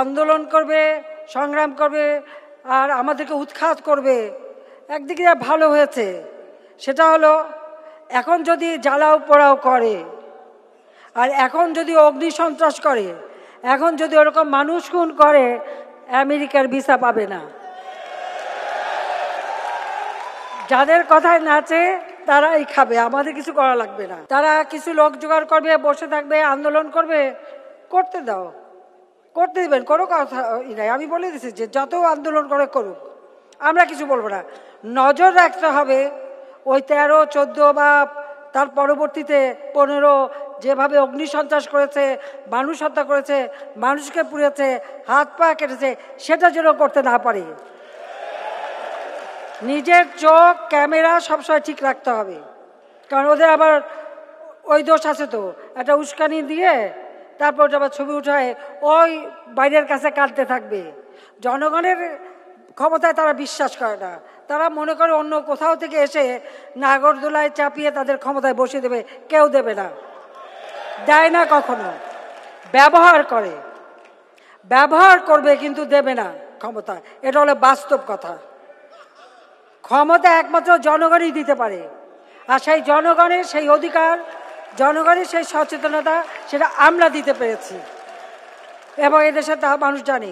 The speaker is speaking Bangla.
আন্দোলন করবে, সংগ্রাম করবে, আর আমাদেরকে উৎখাত করবে। একদিকে ভালো হয়েছে, সেটা হলো এখন যদি জ্বালাও পোড়াও করে, আর এখন যদি অগ্নি সন্ত্রাস করে, এখন যদি ওরকম মানুষ খুন করে, আমেরিকার ভিসা পাবে না। যাদের কথায় নাচে, তারাই খাবে, আমাদের কিছু করা লাগবে না। তারা কিছু লোক জোগাড় করবে, বসে থাকবে, আন্দোলন করবে, করতে দাও। করতে দেবেন, কোনো কথা ই নাই। আমি বলে দিচ্ছি যে যত আন্দোলন করে করুক, আমরা কিছু বলব না। নজর রাখতে হবে ওই তেরো, চোদ্দ বা তার পরবর্তীতে পনেরো, যেভাবে অগ্নিসন্ত্রাস করেছে, মানুষ হত্যা করেছে, মানুষকে পুড়েছে হাত পা কেটেছে, সেটা যেন করতে না পারে। নিজের চোখ, ক্যামেরা সবসময় ঠিক রাখতে হবে। কারণ ওদের আবার ওই দোষ আছে তো। একটা উস্কানি দিয়ে তারপর আবার ছবি উঠায়, ওই বাইরের কাছে কাটতে থাকবে। জনগণের ক্ষমতায় তারা বিশ্বাস করে না। তারা মনে করে অন্য কোথাও থেকে এসে নাগরদোলায় চাপিয়ে তাদের ক্ষমতায় বসিয়ে দেবে। কেউ দেবে না। দেয় না কখনো। ব্যবহার করে। ব্যবহার করবে কিন্তু দেবে না ক্ষমতা। এটা হলো বাস্তব কথা। ক্ষমতা একমাত্র জনগণই দিতে পারে। আর সেই জনগণের সেই অধিকার জনগণের সেই সচেতনতা সেটা আমরা দিতে পেরেছি। এবং এদেশে তা মানুষ জানে।